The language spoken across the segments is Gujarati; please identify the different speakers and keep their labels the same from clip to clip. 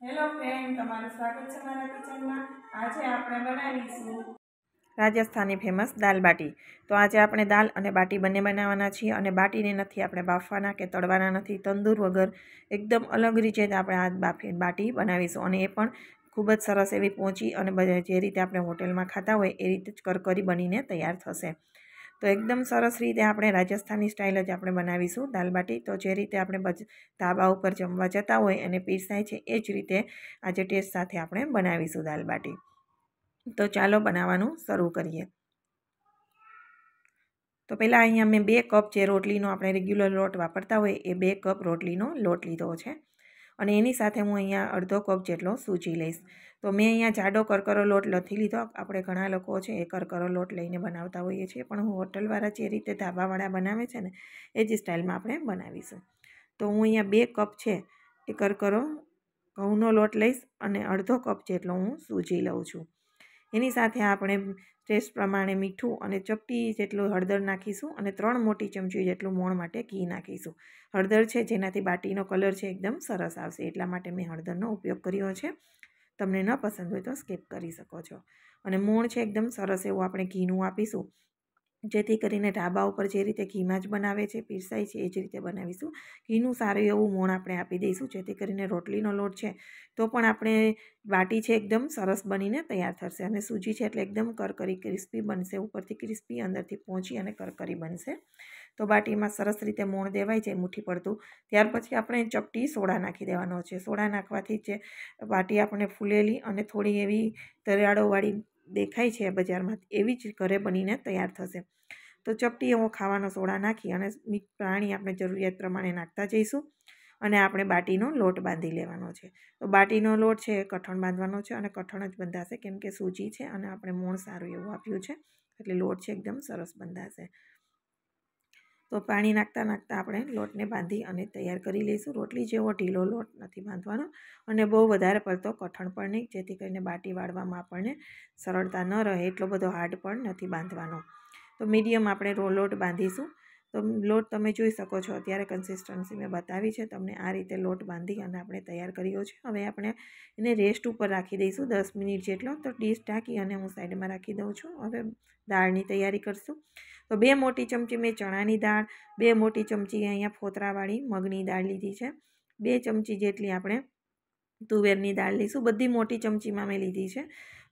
Speaker 1: Hello
Speaker 2: Rajasthani famous dal baati. તો આજે આપણે દાલ અને બાટી બંને બનાવવાના છીએ અને બાટીને નથી આપણે બાફવાના કે તળવાના નથી, તંદૂર વગર એકદમ અલગ રીતે આપણે આ બાફી, બાટી બનાવીશું. અને એ પણ ખૂબ જ સરસ એવી પહોંચી અને જે રીતે આપણે હોટેલમાં ખાતા હોય એ રીતે જ કરકરી બનીને તૈયાર થશે. તો એકદમ સરસ રીતે આપણે રાજસ્થાની સ્ટાઇલ જ આપણે બનાવીશું દાલ બાટી. તો જે રીતે આપણે ધાબા ઉપર જમવા જતા હોય અને પીરસાય છે, એ જ રીતે આજે ટેસ્ટ સાથે આપણે બનાવીશું દાલ બાટી. તો ચાલો બનાવવાનું શરૂ કરીએ. તો પહેલાં અહીંયા મેં બે કપ જે રોટલીનો આપણે રેગ્યુલર લોટ વાપરતા હોય એ બે કપ રોટલીનો લોટ લીધો છે. અને એની સાથે હું અહીંયા અડધો કપ જેટલો સૂજી લઈશ. તો મેં અહીંયા જાડો કરકરો લોટ નથી લીધો. આપણે ઘણા લોકો છે એ કરકરો લોટ લઈને બનાવતા હોઈએ છીએ, પણ હું હોટલવાળા જે રીતે ધાબાવાળા બનાવે છે ને, એ જ સ્ટાઇલમાં આપણે બનાવીશું. તો હું અહીંયા બે કપ છે એ કરકરો ઘઉંનો લોટ લઈશ અને અડધો કપ જેટલો હું સૂજી લઉં છું. એની સાથે આપણે ટેસ્ટ પ્રમાણે મીઠું અને ચપટી જેટલું હળદર નાખીશું અને ત્રણ મોટી ચમચી જેટલું મોણ માટે ઘી નાખીશું. હળદર છે, જેનાથી બાટીનો કલર છે, એકદમ સરસ આવશે. એટલા માટે મેં હળદરનો ઉપયોગ કર્યો છે. તમને ન પસંદ હોય તો સ્કીપ કરી શકો છો. અને મોણ છે, એકદમ સરસ એવું આપણે ઘીનું આપીશું. જેથી કરીને ઢાબા ઉપર જે રીતે ઘીમાં જ બનાવે છે, પીરસાય છે, એ જ રીતે બનાવીશું. ઘીનું સારું એવું મોણ આપણે આપી દઈશું, જેથી કરીને રોટલીનો લોટ છે, તો પણ આપણે બાટી છે એકદમ સરસ બનીને તૈયાર થશે અને સૂજી છે એટલે એકદમ કરકરી ક્રિસ્પી બનશે, ઉપરથી ક્રિસ્પી, અંદરથી પહોંચી અને કરકરી બનશે. તો બાટીમાં સરસ રીતે મોણ દેવાય છે, મુઠ્ઠી પડતું. ત્યાર પછી આપણે ચપટી સોડા નાખી દેવાનો છે. સોડા નાખવાથી જે બાટી આપણે ફૂલેલી અને થોડી એવી તરિયાળોવાળી દેખાય છે બજારમાં એવી જ ઘરે બનીને તૈયાર થશે. તો ચપટી એવો ખાવાનો સોડા નાખી અને પાણી આપણે જરૂરિયાત પ્રમાણે નાખતા જઈશું અને આપણે બાટીનો લોટ બાંધી લેવાનો છે. તો બાટીનો લોટ છે એ કઠણ બાંધવાનો છે અને કઠણ જ બંધાશે, કેમ કે સૂજી છે અને આપણે મોણ સારું એવું આપ્યું છે. એટલે લોટ છે, એકદમ સરસ બંધાશે. તો પાણી નાખતા નાખતા આપણે લોટને બાંધી અને તૈયાર કરી લઈશું. રોટલી જેવો ઢીલો લોટ નથી બાંધવાનો અને બહુ વધારે પડતો કઠણ પણ નહીં, જેથી કરીને બાટી વાળવામાં આપણને સરળતા ન રહે એટલો બધો હાર્ડ પણ નથી બાંધવાનો. તો મીડિયમ આપણે રો લોટ બાંધીશું. તો લોટ તમે જોઈ શકો છો, અત્યારે કન્સિસ્ટન્સી મેં બતાવી છે. તમને આ રીતે લોટ બાંધી અને આપણે તૈયાર કર્યો છે. હવે આપણે એને રેસ્ટ ઉપર રાખી દઈશું દસ મિનિટ જેટલો. તો ડીશ ઢાંકી અને હું સાઈડમાં રાખી દઉં છું. હવે દાળની તૈયારી કરશું. તો બે મોટી ચમચી મેં ચણાની દાળ, બે મોટી ચમચી અહીંયા ફોતરાવાળી મગની દાળ લીધી છે. બે ચમચી જેટલી આપણે તુવેરની દાળ લઈશું. બધી મોટી ચમચીમાં મેં લીધી છે.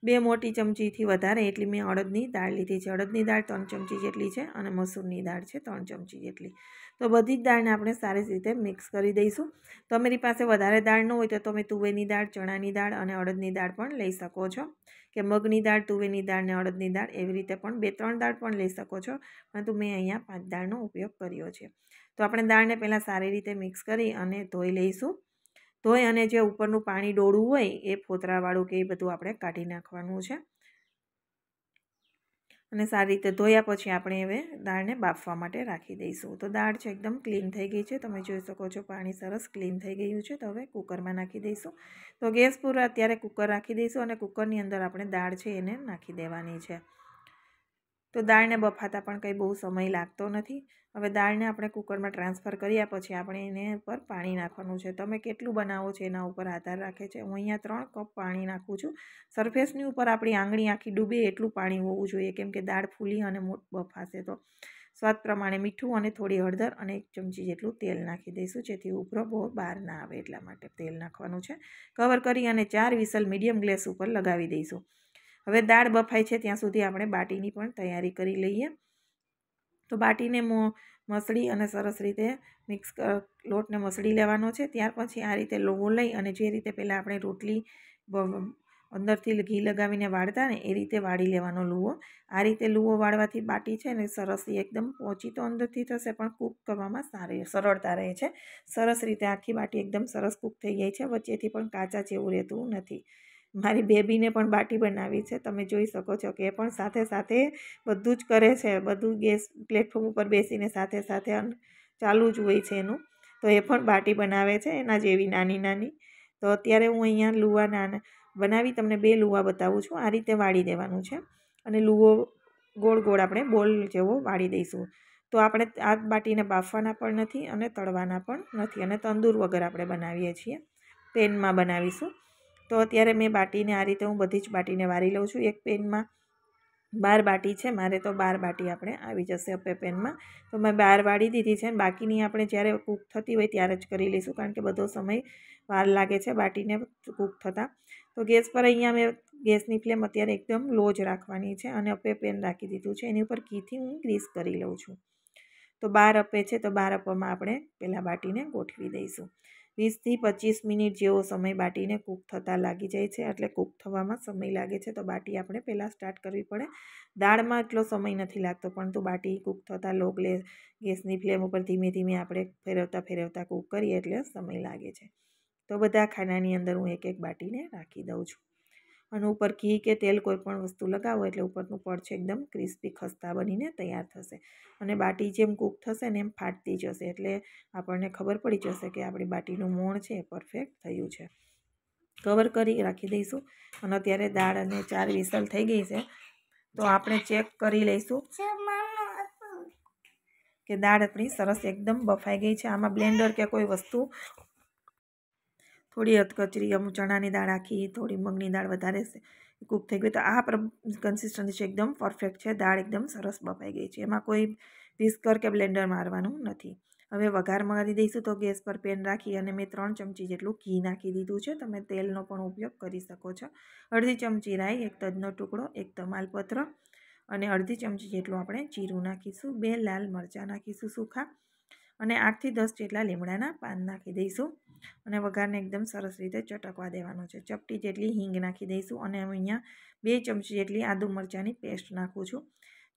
Speaker 2: બે મોટી ચમચીથી વધારે એટલી મેં અડદની દાળ લીધી છે. અડદની દાળ ત્રણ ચમચી જેટલી છે અને મસૂરની દાળ છે ત્રણ ચમચી જેટલી. તો બધી જ દાળને આપણે સારી રીતે મિક્સ કરી દઈશું. તમારી પાસે વધારે દાળ ન હોય તો તમે તુવેરની દાળ, ચણાની દાળ અને અડદની દાળ પણ લઈ શકો છો. કે મગની દાળ, તુવેરની દાળ ને અડદની દાળ એવી રીતે પણ બે ત્રણ દાળ પણ લઈ શકો છો. પરંતુ મેં અહીંયા પાંચ દાળનો ઉપયોગ કર્યો છે. તો આપણે દાળને પહેલાં સારી રીતે મિક્સ કરી અને ધોઈ લઈશું. ધોઈ અને જે ઉપરનું પાણી ડોળવું હોય એ ફોતરાવાળું કે એ બધું આપણે કાઢી નાખવાનું છે. અને સારી રીતે ધોયા પછી આપણે હવે દાળને બાફવા માટે રાખી દઈશું. તો દાળ છે એકદમ ક્લીન થઈ ગઈ છે. તમે જોઈ શકો છો પાણી સરસ ક્લીન થઈ ગયું છે. તો હવે કુકરમાં નાખી દઈશું. તો ગેસ પૂરો અત્યારે કુકર રાખી દઈશું અને કુકરની અંદર આપણે દાળ છે એને નાખી દેવાની છે. તો દાળને બફાતા પણ કંઈ બહુ સમય લાગતો નથી. હવે દાળને આપણે કુકરમાં ટ્રાન્સફર કર્યા પછી આપણે એને ઉપર પાણી નાખવાનું છે. તમે કેટલું બનાવો છો એના ઉપર આધાર રાખે છે. હું અહીંયા ત્રણ કપ પાણી નાખું છું. સરફેસની ઉપર આપણી આંગળી આખી ડૂબે એટલું પાણી હોવું જોઈએ કેમ કે દાળ ફૂલી અને મોટ બફાશે તો. સ્વાદ પ્રમાણે મીઠું અને થોડી હળદર અને એક ચમચી જેટલું તેલ નાખી દઈશું જેથી ઉભરો બહુ બહાર ના આવે એટલા માટે તેલ નાખવાનું છે. કવર કરી અને ચાર વિસલ મીડિયમ ગ્લેસ ઉપર લગાવી દઈશું. હવે દાળ બફાય છે ત્યાં સુધી આપણે બાટીની પણ તૈયારી કરી લઈએ. તો બાટીને મસળી અને સરસ રીતે મિક્સ લોટને મસળી લેવાનો છે. ત્યાર પછી આ રીતે લોહો લઈ અને જે રીતે પહેલાં આપણે રોટલી અંદરથી ઘી લગાવીને વાળતા ને એ રીતે વાળી લેવાનો લુવો. આ રીતે લુવો વાળવાથી બાટી છે ને સરસ એકદમ પહોંચી તો અંદરથી થશે પણ કૂક કરવામાં સારી, સરળતા રહે છે. સરસ રીતે આખી બાટી એકદમ સરસ કૂક થઈ જાય છે. વચ્ચેથી પણ કાચા જેવું રહેતું નથી. મારી બેબીને પણ બાટી બનાવી છે. તમે જોઈ શકો છો કે એ પણ સાથે સાથે બધું જ કરે છે. બધું ગેસ પ્લેટફોર્મ ઉપર બેસીને સાથે સાથે ચાલુ જ હોય છે એનું. તો એ પણ બાટી બનાવે છે એના જેવી નાની નાની. તો અત્યારે હું અહીંયા લુવા નાના બનાવી તમને બે લુવા બતાવું છું. આ રીતે વાળી દેવાનું છે. અને લુવો ગોળ ગોળ આપણે બોલ જેવો વાળી દઈશું. તો આપણે આ બાટીને બાફવાના પણ નથી અને તળવાના પણ નથી. અને તંદૂર વગર આપણે બનાવીએ છીએ. પેનમાં બનાવીશું. તો અત્યારે મેં બાટીને આ રીતે હું બધી જ બાટીને વારી લઉં છું. એક પેનમાં બાર બાટી છે, મારે તો બાર બાટી આપણે આવી જશે અપે પેનમાં. તો મેં બાર વાળી દીધી છે, બાકીની આપણે જ્યારે કૂક થતી હોય ત્યારે જ કરી લઈશું, કારણ કે બધો સમય વાર લાગે છે બાટીને કૂક થતાં. તો ગેસ પર અહીંયા મેં ગેસની ફ્લેમ અત્યારે એકદમ લો જ રાખવાની છે અને અપે પેન રાખી દીધું છે. એની ઉપર ઘીથી હું ગ્રીસ કરી લઉં છું. તો બાર અપે છે, તો બાર અપમાં આપણે પહેલાં બાટીને ગોઠવી દઈશું. વીસથી પચીસ મિનિટ જેવો સમય બાટીને કૂક થતાં લાગી જાય છે. એટલે કૂક થવામાં સમય લાગે છે તો બાટી આપણે પહેલાં સ્ટાર્ટ કરવી પડે. દાળમાં એટલો સમય નથી લાગતો, પરંતુ બાટી કૂક થતાં લો ગેસની ફ્લેમ ઉપર ધીમે ધીમે આપણે ફેરવતા ફેરવતા કૂક કરીએ એટલે સમય લાગે છે. તો બધા ખાનાની અંદર હું એક એક બાટીને રાખી દઉં છું. અને ઉપર ઘી કે તેલ કોઈ પણ વસ્તુ લગાવો એટલે ઉપરનું પડ છે એકદમ ક્રિસ્પી, ખસ્તા બનીને તૈયાર થશે. અને બાટી જેમ કૂક થશે ને એમ ફાટતી જશે એટલે આપણને ખબર પડી જશે કે આપણી બાટીનું મોણ છે એ પરફેક્ટ થયું છે. કવર કરી રાખી દઈશું અને અત્યારે દાળ અને ચાર વિસલ થઈ ગઈ છે. તો આપણે ચેક કરી લઈશું કે દાળ આપણી સરસ એકદમ બફાઈ ગઈ છે. આમાં બ્લેન્ડર કે કોઈ વસ્તુ થોડી અધકચરી અમુક ચણાની દાળ આખી, થોડી મગની દાળ વધારે કૂક થઈ ગઈ. તો આ કન્સિસ્ટન્સી એકદમ પરફેક્ટ છે. દાળ એકદમ સરસ બફાઈ ગઈ છે. એમાં કોઈ વિસ્કર કે બ્લેન્ડર મારવાનું નથી. હવે વઘાર મારી દઈશું તો ગેસ પર પેન રાખી અને મેં ત્રણ ચમચી જેટલું ઘી નાખી દીધું છે. તમે તેલનો પણ ઉપયોગ કરી શકો છો. અડધી ચમચી રાઈ, એક તજનો ટુકડો, એક તમાલપત્ર અને અડધી ચમચી જેટલું આપણે જીરું નાખીશું. બે લાલ મરચાં નાખીશું સૂખા અને આઠથી દસ જેટલા લીમડાના પાન નાખી દઈશું. અને વઘારને એકદમ સરસ રીતે ચટકવા દેવાનો છે. ચપટી જેટલી હિંગ નાખી દઈશું અને હું અહીંયા બે ચમચી જેટલી આદુ મરચાંની પેસ્ટ નાખું છું.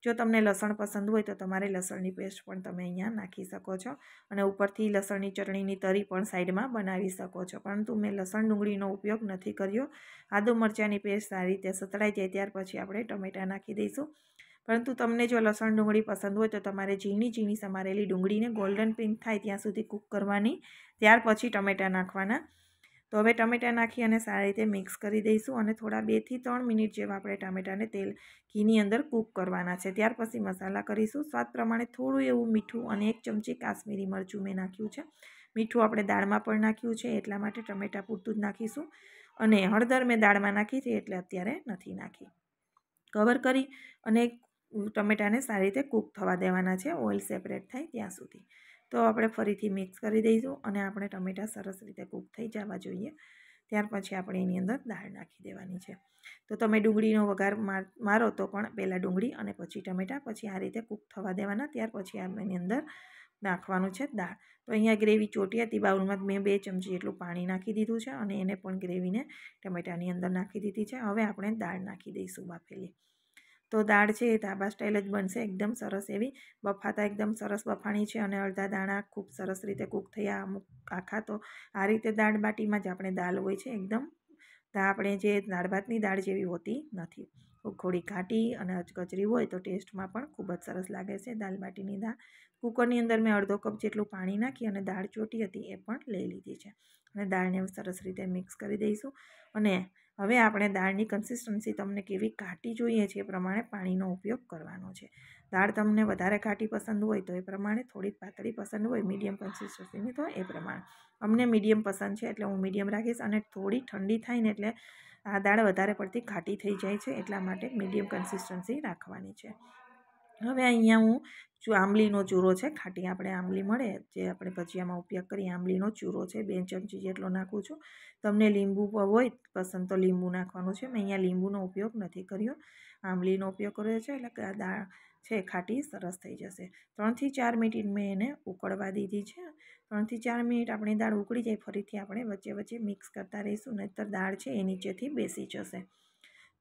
Speaker 2: જો તમને લસણ પસંદ હોય તો તમારે લસણની પેસ્ટ પણ તમે અહીંયા નાખી શકો છો અને ઉપરથી લસણની ચટણીની તરી પણ સાઈડમાં બનાવી શકો છો. પરંતુ મેં લસણ ડુંગળીનો ઉપયોગ નથી કર્યો. આદુ મરચાંની પેસ્ટ સારી રીતે સતળાઈ જાય ત્યાર પછી આપણે ટમેટાં નાખી દઈશું. પરંતુ તમને જો લસણ ડુંગળી પસંદ હોય તો તમારે ઝીણી ઝીણી સમારેલી ડુંગળીને ગોલ્ડન પિંક થાય ત્યાં સુધી કૂક કરવાની. ત્યાર પછી ટમેટાં નાખવાના. તો હવે ટમેટાં નાખી અને સારી રીતે મિક્સ કરી દઈશું અને થોડા બેથી ત્રણ મિનિટ જેવા આપણે ટામેટાને તેલ ઘીની અંદર કૂક કરવાના છે. ત્યાર પછી મસાલા કરીશું. સ્વાદ પ્રમાણે થોડું એવું મીઠું અને એક ચમચી કાશ્મીરી મરચું મેં નાખ્યું છે. મીઠું આપણે દાળમાં પણ નાખ્યું છે, એટલા માટે ટમેટાં પૂરતું જ નાખીશું. અને હળદર મેં દાળમાં નાખી છે, એટલે અત્યારે નથી નાખી. કવર કરી અને ટમેટાને સારી રીતે કૂક થવા દેવાના છે, ઓઇલ સેપરેટ થાય ત્યાં સુધી. તો આપણે ફરીથી મિક્સ કરી દઈશું અને આપણે ટમેટા સરસ રીતે કૂક થઈ જવા જોઈએ. ત્યાર પછી આપણે એની અંદર દાળ નાખી દેવાની છે. તો તમે ડુંગળીનો વઘાર મારો તો પણ પહેલાં ડુંગળી અને પછી ટમેટા, પછી આ રીતે કૂક થવા દેવાના, ત્યાર પછી એની અંદર નાખવાનું છે દાળ. તો અહીંયા ગ્રેવી ચોટી હતી, બાઉલમાં મેં બે ચમચી જેટલું પાણી નાખી દીધું છે અને એને પણ ગ્રેવીને ટમેટાની અંદર નાખી દીધી છે. હવે આપણે દાળ નાખી દઈશું બાફેલી. તો દાળ છે એ ધાબા સ્ટાઇલ જ બનશે, એકદમ સરસ એવી. બફાતા એકદમ સરસ બફાણી છે અને અડધા દાણા ખૂબ સરસ રીતે કૂક થયા અમુક આખા તો. આ રીતે દાળ બાટીમાં જ આપણે દાળ હોય છે, એકદમ. આપણે જે દાળ ભાતની દાળ જેવી હોતી નથી. ઘોડી ઘાટી અને અચકચરી હોય તો ટેસ્ટમાં પણ ખૂબ જ સરસ લાગે છે દાળ બાટીની દાળ. કુકરની અંદર મેં અડધો કપ જેટલું પાણી નાખી અને દાળ ચોટી હતી એ પણ લઈ લીધી છે. અને દાળને સરસ રીતે મિક્સ કરી દઈશું. અને હવે આપણે દાળની કન્સિસ્ટન્સી તમને કેવી ઘાટી જોઈએ છે એ પ્રમાણે પાણીનો ઉપયોગ કરવાનો છે. દાળ તમને વધારે ઘાટી પસંદ હોય તો એ પ્રમાણે થોડીક પાતળી પસંદ હોય મીડિયમ કન્સિસ્ટન્સીની તો એ પ્રમાણે. અમને મીડિયમ પસંદ છે એટલે હું મીડિયમ રાખીશ અને થોડી ઠંડી થાય ને એટલે આ દાળ વધારે પડતી ઘાટી થઈ જાય છે એટલા માટે મીડિયમ કન્સિસ્ટન્સી રાખવાની છે. હવે અહીંયા હું જો આંબલીનો ચૂરો છે, ખાટી આપણે આંબલી મળે, જે આપણે ભજીયામાં ઉપયોગ કરીએ, આંબલીનો ચૂરો છે, બે ચમચી જેટલો નાખું છું. તમને લીંબુ હોય, પસંદ તો લીંબુ નાખવાનું છે, મેં અહીંયા લીંબુનો ઉપયોગ નથી કર્યો. આંબલીનો ઉપયોગ કર્યો છે, એટલે દાળ છે, ખાટી સરસ થઈ જશે. ત્રણથી ચાર મિનિટ મેં એને ઉકળવા દીધી છે. ત્રણથી ચાર મિનિટ આપણી દાળ ઉકળી જાય, ફરીથી આપણે વચ્ચે વચ્ચે મિક્સ કરતા રહીશું, નહીંતર દાળ છે એ નીચેથી બેસી જશે.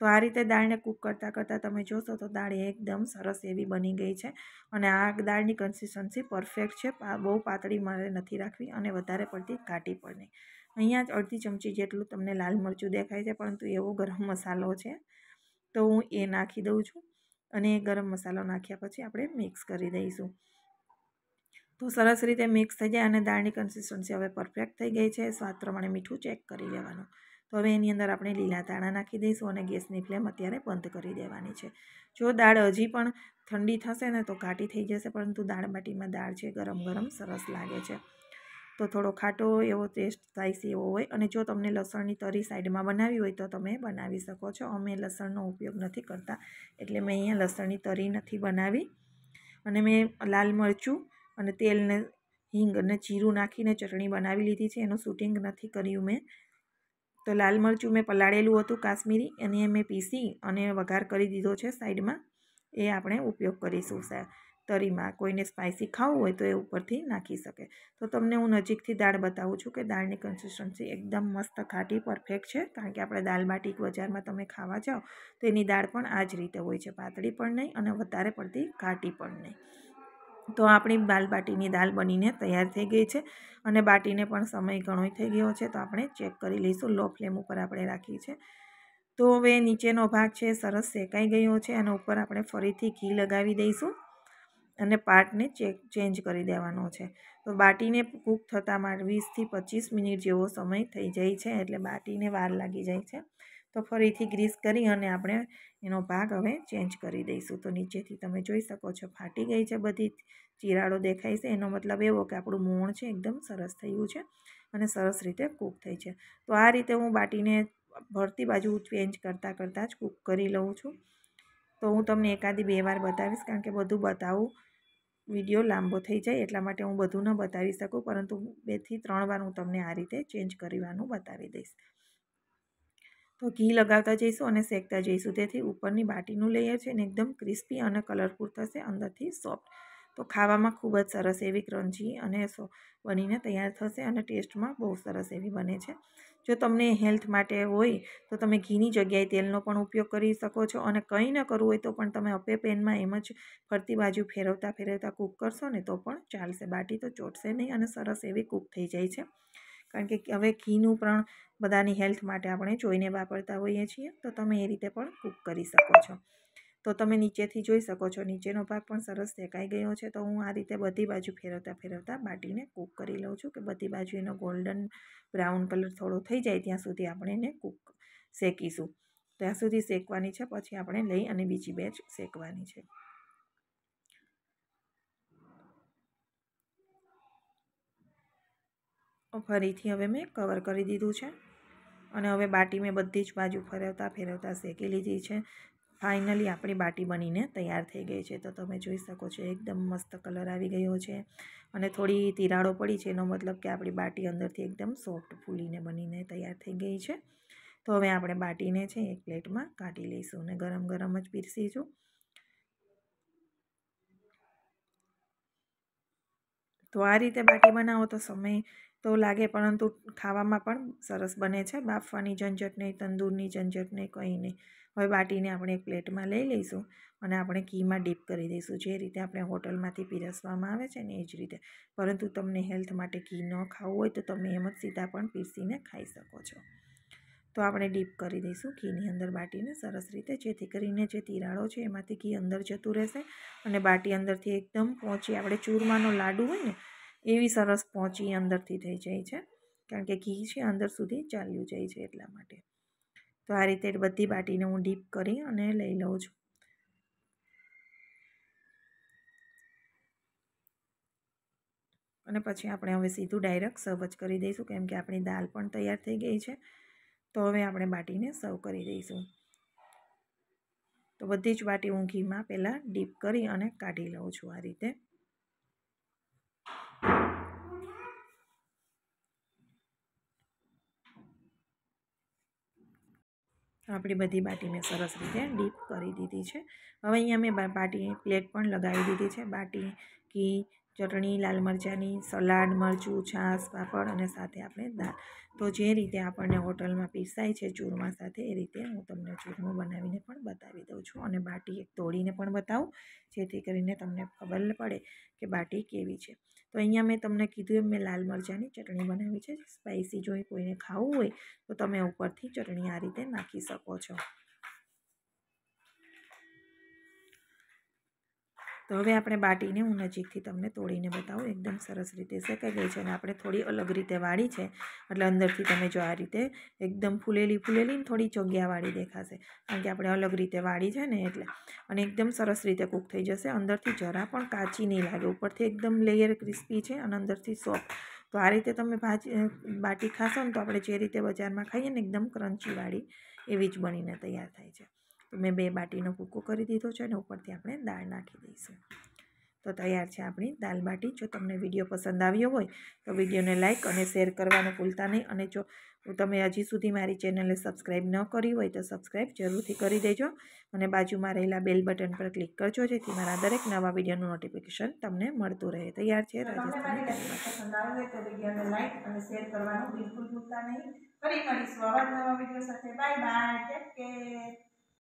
Speaker 2: તો આ રીતે દાળને કૂક કરતાં કરતાં તમે જોશો તો દાળ એકદમ સરસ એવી બની ગઈ છે અને આ દાળની કન્સિસ્ટન્સી પરફેક્ટ છે. બહુ પાતળી મારે નથી રાખવી અને વધારે પડતી ઘાટી પણ નહીં. અહીંયા જ અડધી ચમચી જેટલું તમને લાલ મરચું દેખાય છે પરંતુ એવો ગરમ મસાલો છે. તો હું એ નાખી દઉં છું અને એ ગરમ મસાલો નાખ્યા પછી આપણે મિક્સ કરી દઈશું. તો સરસ રીતે મિક્સ થઈ જાય અને દાળની કન્સિસ્ટન્સી હવે પરફેક્ટ થઈ ગઈ છે. સ્વાદ પ્રમાણે મીઠું ચેક કરી લેવાનું. તો હવે એની અંદર આપણે લીલા દાણા નાખી દઈશું અને ગેસની ફ્લેમ અત્યારે બંધ કરી દેવાની છે. જો દાળ હજી પણ ઠંડી થશે ને તો ઘાટી થઈ જશે, પરંતુ દાળ બાટીમાં દાળ છે, ગરમ ગરમ સરસ લાગે છે. તો થોડો ખાટો એવો ટેસ્ટ સ્પાઇસી એવો હોય. અને જો તમને લસણની તરી સાઈડમાં બનાવી હોય તો તમે બનાવી શકો છો. અમે લસણનો ઉપયોગ નથી કરતા, એટલે મેં અહીંયા લસણની તરી નથી બનાવી. અને મેં લાલ મરચું અને તેલને હિંગ અને જીરું નાખીને ચટણી બનાવી લીધી છે. એનું શૂટિંગ નથી કર્યું મેં. તો લાલ મરચું મેં પલાળેલું હતું કાશ્મીરી અને મેં પીસી અને વઘાર કરી દીધો છે સાઈડમાં. એ આપણે ઉપયોગ કરીશું તરીમાં. કોઈને સ્પાઇસી ખાવું હોય તો એ ઉપરથી નાખી શકે. તો તમને હું નજીકથી દાળ બતાવું છું કે દાળની કન્સિસ્ટન્સી એકદમ મસ્ત, ખાટી પરફેક્ટ છે. કારણ કે આપણે દાલ બાટી બજારમાં તમે ખાવા જાઓ તો એની દાળ પણ આ જ રીતે હોય છે. પાતળી પણ નહીં અને વધારે પડતી ઘાટી પણ નહીં. તો આપણી દાલ બાટીની દાલ બનીને તૈયાર થઈ ગઈ છે અને બાટીને પણ સમય ઘણો થઈ ગયો છે તો આપણે ચેક કરી લઈશું. લો ફ્લેમ ઉપર આપણે રાખી છે. તો હવે નીચેનો ભાગ છે સરસ શેકાઈ ગયો છે. અને ઉપર આપણે ફરીથી ઘી લગાવી દઈશું અને પાર્ટને ચેક, ચેન્જ કરી દેવાનો છે. તો બાટીને કૂક થતાં વીસથી પચીસ મિનિટ જેવો સમય થઈ જાય છે એટલે બાટીને વાર લાગી જાય છે. તો ફરીથી ગ્રીસ કરી અને આપણે એનો ભાગ હવે ચેન્જ કરી દઈશું. તો નીચેથી તમે જોઈ શકો છો, ફાટી ગઈ છે બધી, ચિરાડો દેખાય છે. એનો મતલબ એવો કે આપણું મોણ છે એકદમ સરસ થયું છે અને સરસ રીતે કૂક થઈ છે. તો આ રીતે હું બાટીને ભરતી બાજુ ચેન્જ કરતાં કરતાં જ કૂક કરી લઉં છું. તો હું તમને એકાદી બે વાર બતાવીશ કારણ કે બધું બતાવું વીડિયો લાંબો થઈ જાય એટલા માટે હું બધું ન બતાવી શકું. પરંતુ બેથી ત્રણ વાર હું તમને આ રીતે ચેન્જ કરવાનું બતાવી દઈશ. તો ઘી લગાવતા જઈશું અને શેકતા જઈશું. તેથી ઉપરની બાટીનું લેયર છે ને એકદમ ક્રિસ્પી અને કલરફુલ થશે, અંદરથી સોફ્ટ તો ખાવામાં ખૂબ જ સરસ એવી ક્રન્ચી અને બનીને તૈયાર થશે અને ટેસ્ટમાં બહુ સરસ એવી બને છે. જો તમને હેલ્થ માટે હોય, તો તમે ઘીની જગ્યાએ તેલનો પણ ઉપયોગ કરી શકો છો અને કંઈ ન કરવું હોય તો પણ તમે અપે પેનમાં એમ જ ફરતી બાજુ ફેરવતા ફેરવતા કૂક કરશો ને તો પણ ચાલશે. બાટી તો ચોટશે નહીં અને સરસ એવી કૂક થઈ જાય છે. કારણ કે હવે ઘીનું પણ બધાની હેલ્થ માટે આપણે જોઈને વાપરતા હોઈએ છીએ, તો તમે એ રીતે પણ કૂક કરી શકો છો. તો તમે નીચેથી જોઈ શકો છો, નીચેનો ભાગ પણ સરસ શેકાઈ ગયો છે, તો હું આ રીતે બધી બાજુ ફેરવતા ફેરવતા બાટીને કૂક કરી લઉં છું કે બધી બાજુ એનો ગોલ્ડન બ્રાઉન કલર થોડો થઈ જાય ત્યાં સુધી આપણે એને કૂક શેકીશું. ત્યાં સુધી શેકવાની છે, પછી આપણે લઈ અને બીજી બેચ શેકવાની છે. ફરીથી હવે મેં કવર કરી દીધું છે. અને હવે બાટી મેં બધી જ બાજુ ફેરવતા ફેરવતા શેકી લીધી છે. ફાઇનલી આપણી બાટી બનીને તૈયાર થઈ ગઈ છે. તો તમે જોઈ શકો છો, એકદમ મસ્ત કલર આવી ગયો છે. અને થોડી તિરાડો પડી છે, એનો મતલબ કે આપણી બાટી અંદરથી એકદમ સોફ્ટ ફૂલીને બનીને તૈયાર થઈ ગઈ છે. તો હવે આપણે બાટીને છે એક પ્લેટમાં કાઢી લઈશું અને ગરમ ગરમ જ પીરસીશું. તો આ રીતે બાટી બનાવો તો સમય તો લાગે, પરંતુ ખાવામાં પણ સરસ બને છે. બાફવાની ઝંઝટ નહીં, તંદૂરની ઝંઝટ નહીં, કંઈ નહીં. હવે બાટીને આપણે એક પ્લેટમાં લઈ લઈશું અને આપણે ઘીમાં ડીપ કરી દઈશું. જે રીતે આપણે હોટલમાંથી પીરસવામાં આવે છે ને, એ જ રીતે. પરંતુ તમને હેલ્થ માટે ઘી ન ખાવું હોય તો તમે એમ જ સીધા પણ પીરસીને ખાઈ શકો છો. તો આપણે ડીપ કરી દઈશું ઘીની અંદર બાટીને સરસ રીતે. જેથી કરીને જે તિરાડો છે એમાંથી ઘી અંદર જતું રહેશે અને બાટી અંદરથી એકદમ પહોંચી, આપણે ચૂરમાનો લાડુ હોય ને એવી સરસ પહોંચી અંદરથી થઈ જાય છે. કારણ કે ઘી છે અંદર સુધી ચાલ્યું જાય છે એટલા માટે. તો આ રીતે બધી બાટીને હું ડીપ કરી અને લઈ લઉં છું. અને પછી આપણે હવે સીધું ડાયરેક્ટ સર્વ જ કરી દઈશું, કેમ કે આપણી દાલ પણ તૈયાર થઈ ગઈ છે. તો હવે આપણે બાટીને સર્વ કરી દઈશું. તો બધી જ બાટી હું ઘીમાં પહેલાં ડીપ કરી અને કાઢી લઉં છું આ રીતે. આપણી બધી બાટી મેં સરસ રીતે ડીપ કરી દીધી છે. હવે અહીંયા મેં બાટી, પ્લેટ પણ લગાવી દીધી છે. બાટી, ઘી, ચટણી, લાલ મરચાંની, સલાડ, મરચું, છાશ, પાપડ અને સાથે આપણે દાળ. તો જે રીતે આપણને હોટલમાં પીસાય છે ચૂરમા સાથે, એ રીતે હું તમને ચૂરમું બનાવીને પણ બતાવી દઉં છું. અને બાટી એક તોડીને પણ બતાવું, જેથી કરીને તમને ખબર પડે કે બાટી કેવી છે. તો અહીંયા મેં તમને કીધું એમ મેં લાલ મરચાંની ચટણી બનાવી છે. સ્પાઇસી જોઈ કોઈને ખાવું હોય તો તમે ઉપરથી ચટણી આ રીતે નાખી શકો છો. તો હવે આપણે બાટીને હું નજીકથી તમને તોડીને બતાવું. એકદમ સરસ રીતે શેકાઈ ગઈ છે અને આપણે થોડી અલગ રીતે વાળી છે. એટલે અંદરથી તમે જો આ રીતે એકદમ ફૂલેલી ફૂલેલી ને થોડી ચોગ્યાવાળી દેખાશે. કારણ કે આપણે અલગ રીતે વાળી છે ને એટલે. અને એકદમ સરસ રીતે કૂક થઈ જશે. અંદરથી જરા પણ કાચી નહીં લાગે. ઉપરથી એકદમ લેયર ક્રિસ્પી છે અને અંદરથી સોફ્ટ. તો આ રીતે તમે ભાજી બાટી ખાશો ને તો આપણે જે રીતે બજારમાં ખાઈએ ને એકદમ ક્રન્ચીવાળી એવી જ બનીને તૈયાર થાય છે. તો મેં બે બાટીનો ભૂકો કરી દીધો છે અને ઉપરથી આપણે દાળ નાખી દઈશું. તો તૈયાર છે આપણી દાલ બાટી. જો તમને વીડિયો પસંદ આવ્યો હોય તો વિડીયોને લાઇક અને શેર કરવાનું ભૂલતા નહીં. અને જો તમે હજી સુધી મારી ચેનલને સબસ્ક્રાઈબ ન કરી હોય તો સબસ્ક્રાઈબ જરૂરથી કરી દેજો. અને બાજુમાં રહેલા બેલ બટન પર ક્લિક કરજો જેથી મારા દરેક નવા વિડીયોનું નોટિફિકેશન તમને મળતું રહે. તૈયાર છે રાજસ્થાની
Speaker 1: પસંદ આવે હોય તો વિડીયોને લાઈક અને શેર કરવાનું બિલકુલ ભૂલતા નહીં. ફરી મળીશું આવા નવા વીડિયો સાથે. Bye bye. Take care.